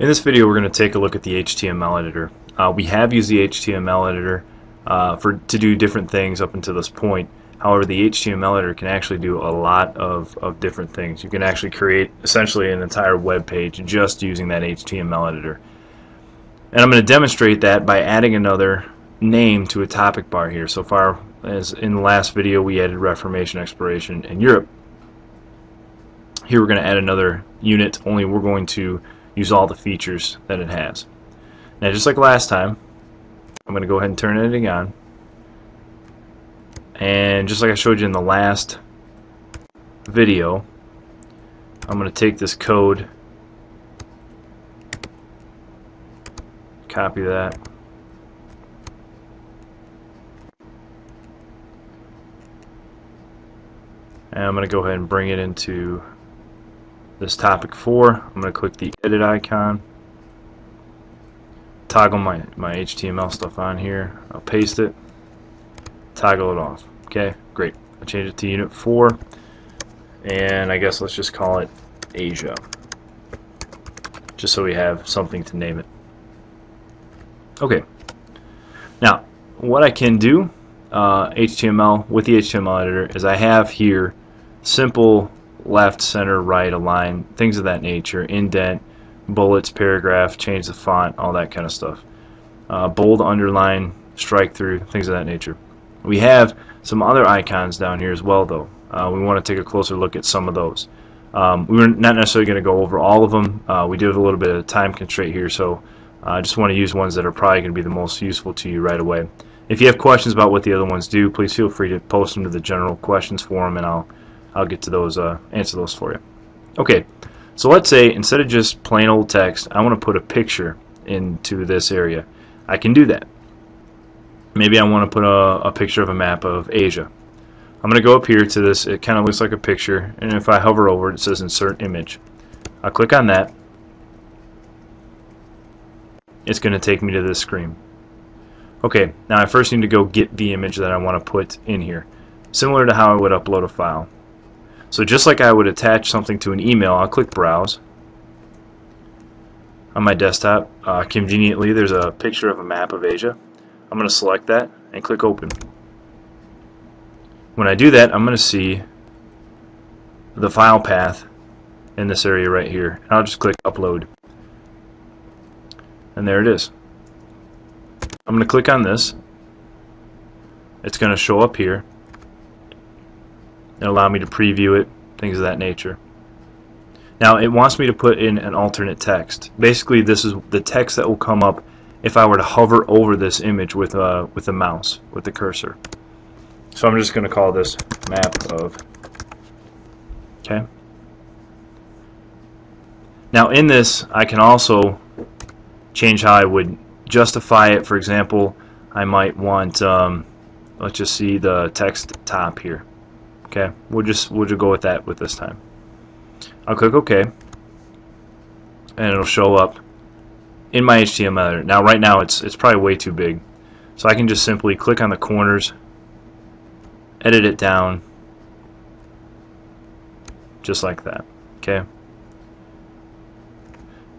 In this video we're going to take a look at the HTML editor. Uh, we have used the HTML editor uh, for to do different things up until this point. However, the HTML editor can actually do a lot of, of different things. You can actually create essentially an entire web page just using that HTML editor. And I'm going to demonstrate that by adding another name to a topic bar here. So far, as in the last video, we added Reformation Exploration in Europe. Here we're going to add another unit, only we're going to use all the features that it has. Now just like last time, I'm going to go ahead and turn editing on. And just like I showed you in the last video, I'm going to take this code, copy that, and I'm going to go ahead and bring it into this topic 4 I'm going to click the edit icon. Toggle my, my HTML stuff on here. I'll paste it. Toggle it off. Okay great. I change it to unit 4 and I guess let's just call it Asia. Just so we have something to name it. Okay. Now what I can do uh, HTML with the HTML editor is I have here simple left, center, right, align, things of that nature, indent, bullets, paragraph, change the font, all that kind of stuff. Uh, bold, underline, strike through, things of that nature. We have some other icons down here as well, though. Uh, we want to take a closer look at some of those. Um, we're not necessarily going to go over all of them. Uh, we do have a little bit of time constraint here, so I just want to use ones that are probably going to be the most useful to you right away. If you have questions about what the other ones do, please feel free to post them to the general questions forum, and I'll I'll get to those, uh, answer those for you. Okay, so let's say instead of just plain old text, I want to put a picture into this area. I can do that. Maybe I want to put a, a picture of a map of Asia. I'm going to go up here to this, it kind of looks like a picture, and if I hover over it, it says insert image. I'll click on that. It's going to take me to this screen. Okay, now I first need to go get the image that I want to put in here. Similar to how I would upload a file. So just like I would attach something to an email, I'll click Browse. On my desktop, uh, conveniently, there's a picture of a map of Asia. I'm going to select that and click Open. When I do that, I'm going to see the file path in this area right here. I'll just click Upload. And there it is. I'm going to click on this. It's going to show up here and allow me to preview it, things of that nature. Now it wants me to put in an alternate text. Basically this is the text that will come up if I were to hover over this image with a, uh, with the mouse, with the cursor. So I'm just going to call this map of, okay? Now in this I can also change how I would justify it. For example, I might want, um, let's just see the text top here. Okay, we'll just we'll just go with that with this time. I'll click OK, and it'll show up in my HTML editor. Now, right now, it's it's probably way too big, so I can just simply click on the corners, edit it down, just like that. Okay.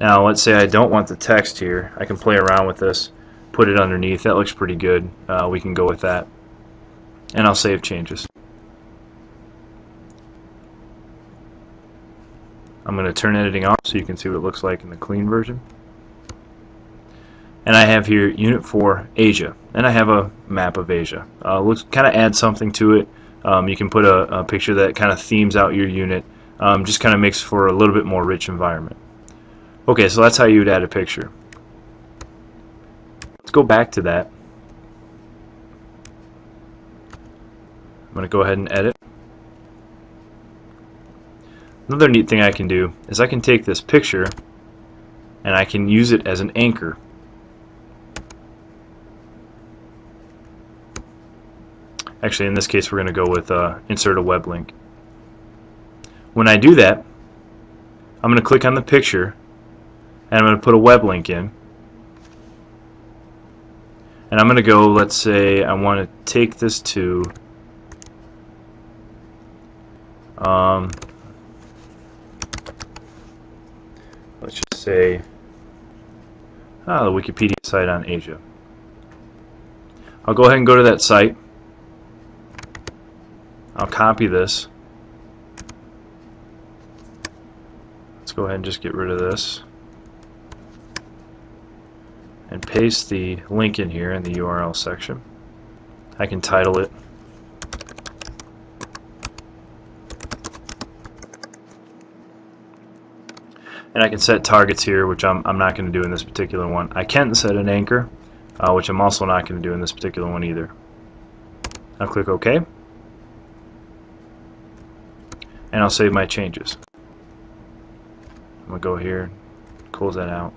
Now, let's say I don't want the text here. I can play around with this, put it underneath. That looks pretty good. Uh, we can go with that, and I'll save changes. I'm going to turn editing off so you can see what it looks like in the clean version. And I have here Unit 4 Asia, and I have a map of Asia. Uh, let's kind of add something to it. Um, you can put a, a, picture that kind of themes out your unit, um, just kind of makes for a little bit more rich environment. Okay, so that's how you would add a picture. Let's go back to that. I'm going to go ahead and edit. Another neat thing I can do is I can take this picture and I can use it as an anchor. Actually, in this case, we're going to go with uh, insert a web link. When I do that, I'm going to click on the picture and I'm going to put a web link in. And I'm going to go, let's say I want to take this to um, let's just say Ah, the Wikipedia site on Asia. I'll go ahead and go to that site. I'll copy this. Let's go ahead and just get rid of this. And paste the link in here in the URL section. I can title it and I can set targets here which I'm, I'm not going to do in this particular one. I can set an anchor uh, which I'm also not going to do in this particular one either. I'll click OK and I'll save my changes. I'm going to go here, close that out,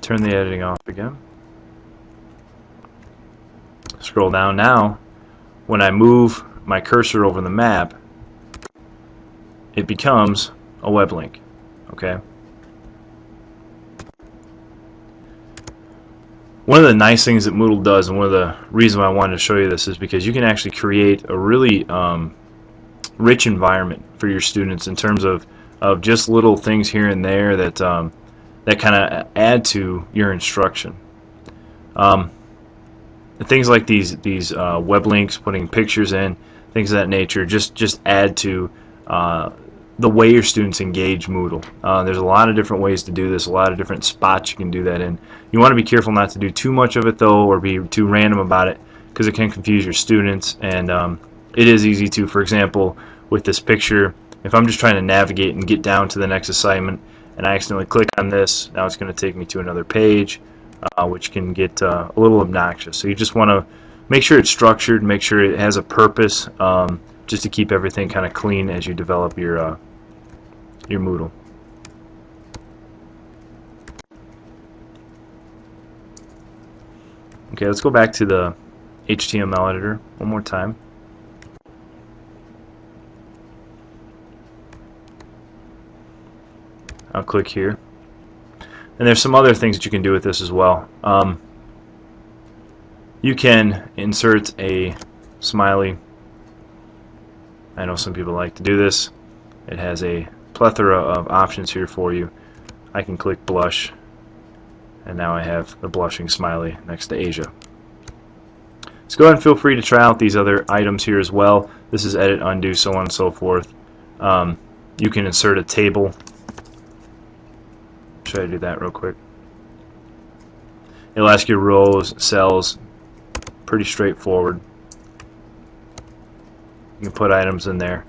turn the editing off again. Scroll down now, when I move my cursor over the map, it becomes a web link. Okay. One of the nice things that Moodle does, and one of the reasons why I wanted to show you this, is because you can actually create a really um, rich environment for your students in terms of, of just little things here and there that um, that kind of add to your instruction. Um, things like these these uh, web links, putting pictures in, things of that nature, just just add to uh, the way your students engage Moodle. Uh, there's a lot of different ways to do this, a lot of different spots you can do that in. You want to be careful not to do too much of it though, or be too random about it, because it can confuse your students. And um, it is easy to, for example, with this picture, if I'm just trying to navigate and get down to the next assignment, and I accidentally click on this, now it's going to take me to another page, uh, which can get uh, a little obnoxious. So you just want to make sure it's structured, make sure it has a purpose. Um, just to keep everything kind of clean as you develop your uh, your Moodle. Okay, let's go back to the HTML editor one more time. I'll click here. And there's some other things that you can do with this as well. Um, you can insert a smiley I know some people like to do this. It has a plethora of options here for you. I can click blush and now I have the blushing smiley next to Asia. So go ahead and feel free to try out these other items here as well. This is edit, undo, so on and so forth. Um, you can insert a table. Try to do that real quick. It'll ask you rows, cells, pretty straightforward. You can put items in there.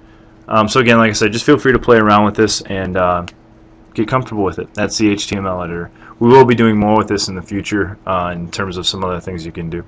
Um, so again, like I said, just feel free to play around with this and uh, get comfortable with it. That's the HTML editor. We will be doing more with this in the future uh, in terms of some other things you can do.